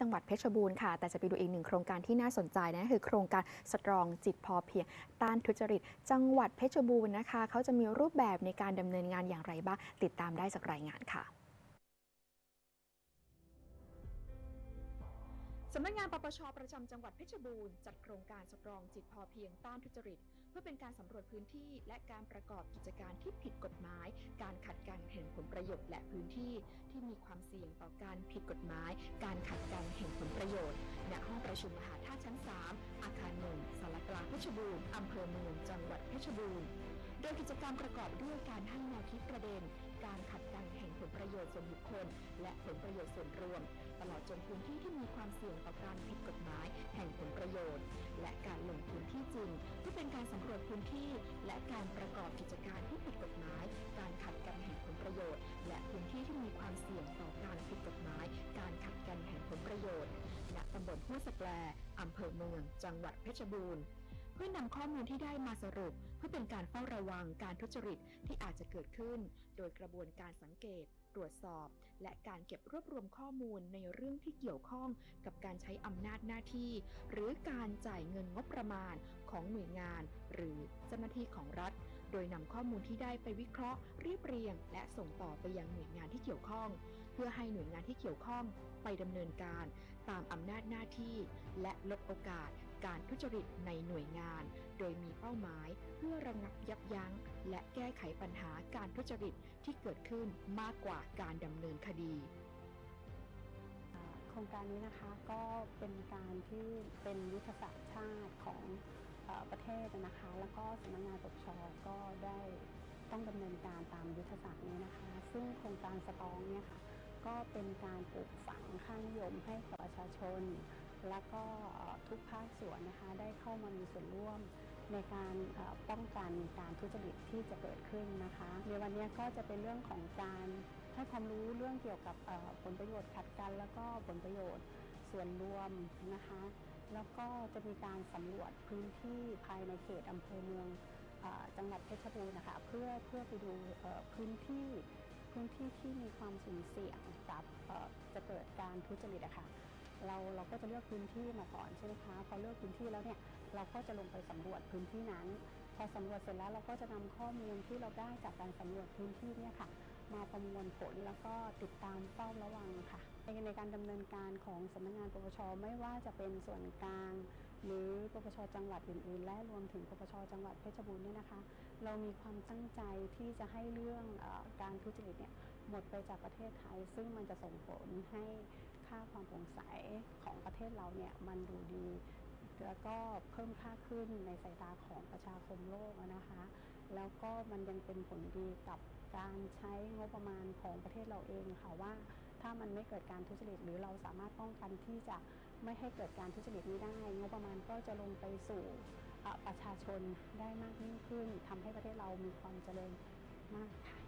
จังหวัดเพชรบูรณ์ค่ะ แต่จะไปดูอีกหนึ่งโครงการที่น่าสนใจนะคือโครงการสตรองจิตพอเพียง ต้านทุจริต จังหวัดเพชรบูรณ์นะคะ เขาจะมีรูปแบบในการดำเนินงานอย่างไรบ้างติดตามได้จากรายงานค่ะ สำนักงานปปชประจำจังหวัดเพชรบูรณ์จัดโครงการสตรองจิตพอเพียงต้านทุจริต เพื่อเป็นการสำรวจพื้นที่ และการประกอบกิจการที่ผิดกฎหมาย การขัดกันแห่งผลประโยชน์และพื้นที่ที่มีความเสี่ยงต่อการผิดกฎหมาย การขัดกันแห่งผลประโยชน์ณห้องประชุมมหาธาตุชั้น 3 อาคารหนึ่งสารกลางเพชรบูรณ์อำเภอเมืองจังหวัดเพชรบูรณ์โดยกิจกรรมประกอบด้วยการให้แนวคิดประเด็น ประโยชน์ส่วนบุคคล และผลประโยชน์ส่วนรวม ตลอดจนพื้นที่ที่มีความเสี่ยงต่อการผิดกฎหมาย แห่งผลประโยชน์ และการลงพื้นที่จริงเพื่อเป็นการสำรวจพื้นที่ และการประกอบกิจการที่ผิดกฎหมาย การขัดกันแห่งผลประโยชน์ และพื้นที่ที่มีความเสี่ยงต่อการผิดกฎหมาย การขัดกันแห่งผลประโยชน์ณตำบลห้วยสแปรอำเภอเมือง จังหวัดเพชรบูรณ์ พื่อนำข้อมูลที่ได้มาสรุป เพื่อเป็นการเฝ้าระวังการทุจริตที่อาจจะเกิดขึ้น โดยกระบวนการสังเกต ตรวจสอบ และการเก็บรวบรวมข้อมูลในเรื่องที่เกี่ยวข้องกับการใช้อำนาจหน้าที่ หรือการจ่ายเงินงบประมาณของหน่วยงาน หรือเจ้าหน้าที่ของรัฐ โดยนำข้อมูลที่ได้ไปวิเคราะห์เรียบเรียง และส่งต่อไปยังหน่วยงานที่เกี่ยวข้อง เพื่อให้หน่วยงานที่เกี่ยวข้องไปดำเนินการตามอำนาจหน้าที่ และลดโอกาส การทุจริตในหน่วยงาน โดยมีเป้าหมายเพื่อระงับยับยั้ง และแก้ไขปัญหาการทุจริตที่เกิดขึ้นมากกว่าการดำเนินคดีโครงการนี้นะคะก็เป็นการที่เป็นยุทธศาสตร์ชาติของอประเทศนะคะ แล้วก็สำนักงานปกครองก็ได้ต้องดำเนินการตามยุทธศาสตร์นี้นะคะ ซึ่งโครงการสตองเนี่ยค่ะก็เป็นการปลูกฝังค่านิยมให้กับประชาชน แล้วก็ทุกภาคส่วนนะคะได้เข้ามามีส่วนร่วมในการป้องกันการทุจริตที่จะเกิดขึ้นนะคะ ในวันนี้ก็จะเป็นเรื่องของการให้ความรู้เรื่องเกี่ยวกับผลประโยชน์ขัดกัน แล้วก็ผลประโยชน์ส่วนรวมนะคะ แล้วก็จะมีการสำรวจพื้นที่ภายในเขตอำเภอเมืองจังหวัดเพชรบูรณ์นะคะเพื่อเพื่อไปดูพื้นที่พื้นที่ที่มีความสุ่มเสี่ยงกับจะเกิดการทุจริตอะคะ เราเราก็จะเลือกพื้นที่มาก่อนใช่ไหมคะพอเลือกพื้นที่แล้วเนี่ยเราก็จะลงไปสำรวจพื้นที่นั้น พอสำรวจเสร็จแล้วเราก็จะนำข้อมูลที่เราได้จากการสำรวจพื้นที่เนี่ยค่ะ มาประมวลผลแล้วก็ติดตามเฝ้าระวังค่ะในในการดำเนินการของสำนักงานปปชไม่ว่าจะเป็นส่วนกลาง หรือปปชจังหวัดอื่นๆ และรวมถึงปปชจังหวัดเพชรบูรณ์เนี่ยนะคะ เรามีความตั้งใจที่จะให้เรื่องอการทุจริตเนี่ยหมดไปจากประเทศไทย ซึ่งมันจะส่งผลให้ ค่าความโปร่งใสของประเทศเราเนี่ยมันดูดีแล้วก็เพิ่มค่าขึ้นในสายตาของประชาคมโลกนะคะ แล้วก็มันยังเป็นผลดีกับการใช้งบประมาณของประเทศเราเองค่ะว่า ถ้ามันไม่เกิดการทุจริตหรือเราสามารถป้องกันที่จะไม่ให้เกิดการทุจริตนี้ได้ งบประมาณก็จะลงไปสู่ประชาชนได้มากยิ่งขึ้นทำให้ประเทศเรามีความเจริญมากค่ะ